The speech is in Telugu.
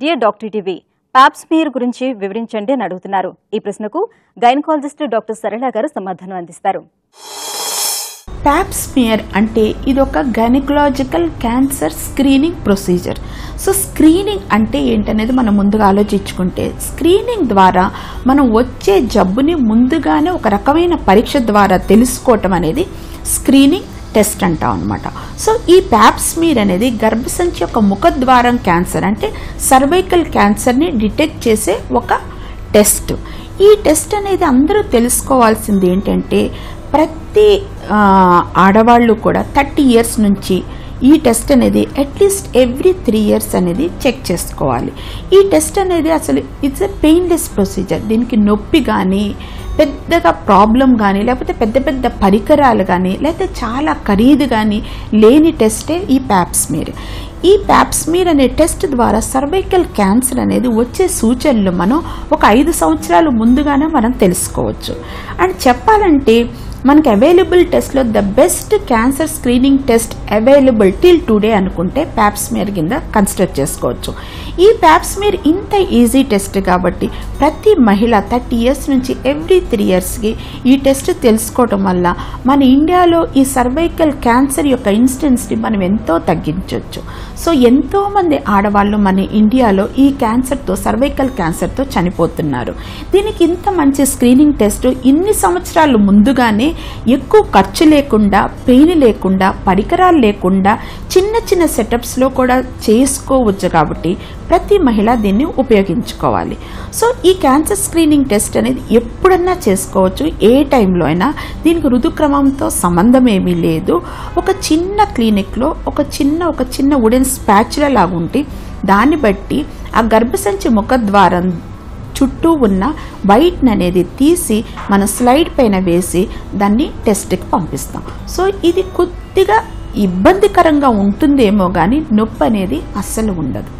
డియర్ డాక్టర్ టీవీ పాప్స్మీర్ గురించి వివరించండి అని అడుగుతున్నారు. ఈ ప్రశ్నకు గైనకాలజిస్ట్ డాక్టర్ సరళ గారు సమాధానం అందిస్తారు. ప్యాప్ స్మియర్ అంటే ఇది ఒక gynaecological cancer screening procedure. So screening అంటే ఏంటనేది మనం ముందుగా ఆలోచించుకుంటే స్క్రీనింగ్ ద్వారా మనం వచ్చే జబ్బుని ముందుగానే ఒక రకమైన పరీక్ష ద్వారా తెలుసుకోవటం అనేది స్క్రీనింగ్ టెస్ట్ అంటాం అనమాట సో ఈ ప్యాప్ స్మీర్ అనేది గర్భసంచి యొక్క ముఖద్వారం క్యాన్సర్ అంటే సర్వైకల్ క్యాన్సర్ని డిటెక్ట్ చేసే ఒక టెస్ట్ ఈ టెస్ట్ అనేది అందరూ తెలుసుకోవాల్సింది ఏంటంటే ప్రతి ఆడవాళ్ళు కూడా థర్టీ ఇయర్స్ నుంచి ఈ టెస్ట్ అనేది at least every three years అనేది చెక్ చేసుకోవాలి. ఈ టెస్ట్ అనేది అసలు ఇట్స్ ఎ పెయిన్లెస్ ప్రొసీజర్ దీనికి నొప్పి కానీ పెద్దగా ప్రాబ్లం కానీ లేకపోతే పెద్ద పెద్ద పరికరాలు కానీ లేకపోతే చాలా ఖరీదు కానీ లేని టెస్టే ఈ ప్యాప్స్మీర్ ఈ ప్యాప్స్మీర్ అనే టెస్ట్ ద్వారా సర్వైకల్ క్యాన్సర్ అనేది వచ్చే సూచనలు మనం ఒక ఐదు సంవత్సరాలు ముందుగానే మనం తెలుసుకోవచ్చు. అండ్ చెప్పాలంటే మనకి అవైలబుల్ టెస్ట్లో the best cancer screening test available till today అనుకుంటే ప్యాప్స్మియర్ కింద కన్సిడర్ చేసుకోవచ్చు. ఈ ప్యాప్స్మియర్ ఇంత ఈజీ టెస్ట్ కాబట్టి ప్రతి మహిళ థర్టీ ఇయర్స్ నుంచి ఎవ్రీ త్రీ ఇయర్స్కి ఈ టెస్ట్ తెలుసుకోవటం వల్ల మన ఇండియాలో ఈ సర్వైకల్ క్యాన్సర్ యొక్క ఇన్సిడెన్స్ని మనం ఎంతో తగ్గించవచ్చు సో ఎంతో మంది ఆడవాళ్ళు మన ఇండియాలో ఈ క్యాన్సర్తో సర్వైకల్ క్యాన్సర్తో చనిపోతున్నారు. దీనికి ఇంత మంచి స్క్రీనింగ్ టెస్ట్ ఇన్ని సంవత్సరాలు ముందుగానే ఎక్కువ ఖర్చు లేకుండా పెయిన్ లేకుండా పరికరాలు లేకుండా చిన్న చిన్న సెటప్స్లో కూడా చేసుకోవచ్చు కాబట్టి ప్రతి మహిళ దీన్ని ఉపయోగించుకోవాలి. సో ఈ క్యాన్సర్ స్క్రీనింగ్ టెస్ట్ అనేది ఎప్పుడన్నా చేసుకోవచ్చు. ఏ టైంలో అయినా దీనికి ఋతుక్రమంతో సంబంధం ఏమీ లేదు. ఒక చిన్న క్లినిక్లో ఒక చిన్న ఒక చిన్న ఉడెన్ వుడెన్ స్పాచులా లాగా ఉంటే దాన్ని బట్టి ఆ గర్భసంచి ముఖద్వారం చుట్టూ ఉన్న వైట్ని అనేది తీసి మన స్లైడ్ పైన వేసి దాన్ని టెస్ట్కి పంపిస్తాం. సో ఇది కొద్దిగా ఇబ్బందికరంగా ఉంటుందేమో కానీ నొప్పి అనేది అస్సలు ఉండదు.